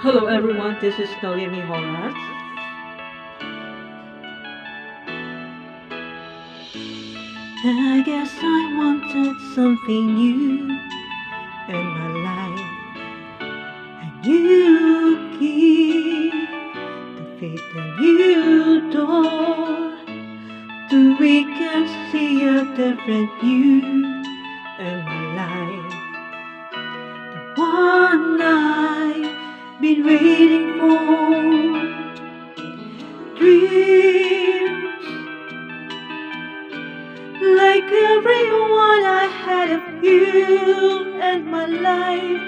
Hello everyone, this is Nelia Mejoras. I guess I wanted something new in my life, and you keep the faith that you adore. Do we can see a different you in my life? The one I've been waiting for. Dreams like everyone I had of you and my life.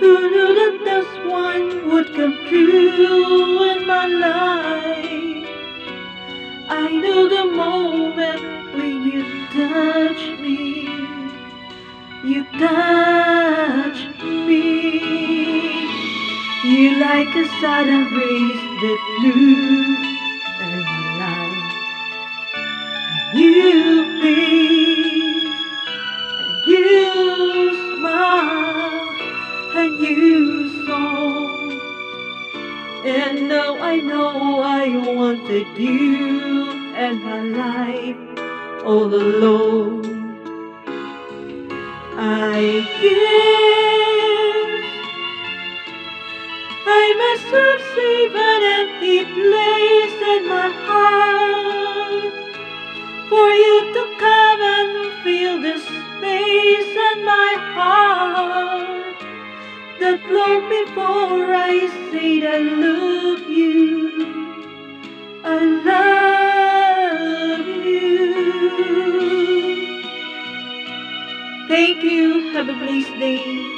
Who knew that this one would come true in my life? I knew the moment when you touched me, you touched like a sudden breeze that blew in my life. And you breathe, and you smile, and you song. And now I know I wanted you and my life oh, all alone. I guess An empty place in my heart for you to come and fill the space in my heart that before I I love you. I love you. Thank you. Have a blessed day.